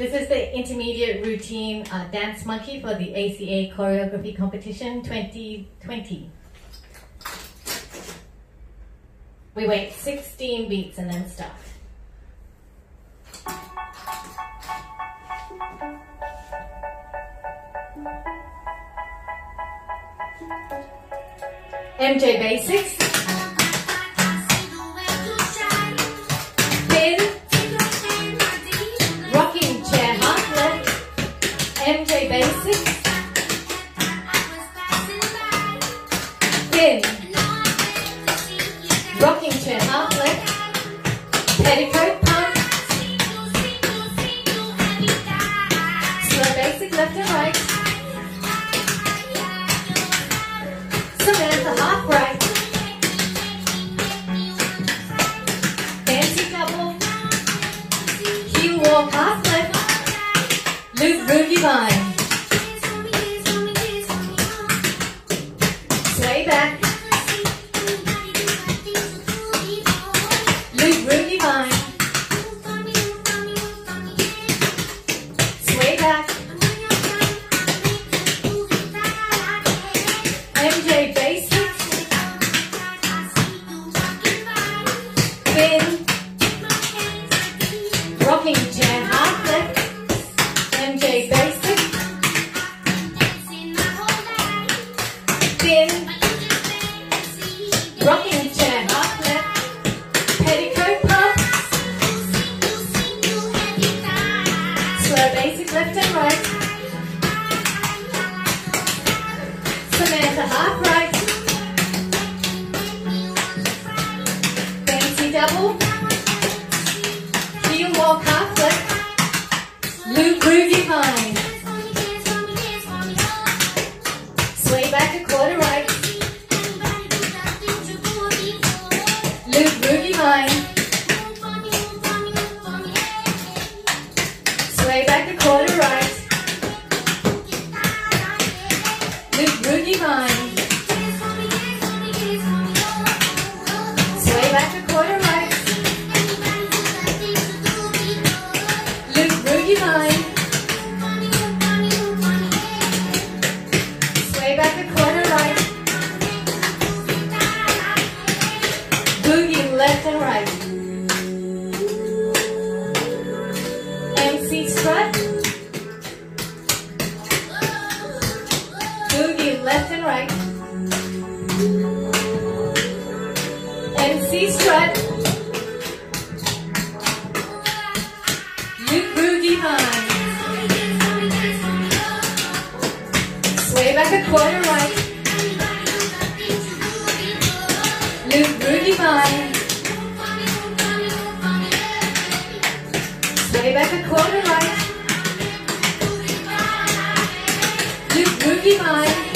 This is the intermediate routine uh, dance monkey for the ACA choreography competition 2020. We wait 16 beats and then start. MJ Basics. Pin. Rocking chair half left. Petticoat pump. Slow basic left and right. Samantha half right. Fancy double. Heel walk half left. Loop Groovy Vine. Slow basic left and right. Samantha half right. Fancy double. Heel walk half left. Loop groovy vine. Sway back a quarter right. Groovy vine. Sway back a quarter right. Loop groovy vine. Sway back a quarter right. Boogie left and right. MC strut. MC strut. Boogie vine. Sway back a quarter right. Loop boogie vine. Sway back a quarter right. Loop boogie vine.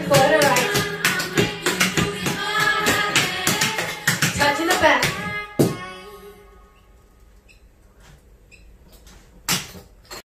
good quarter right. Touching the back.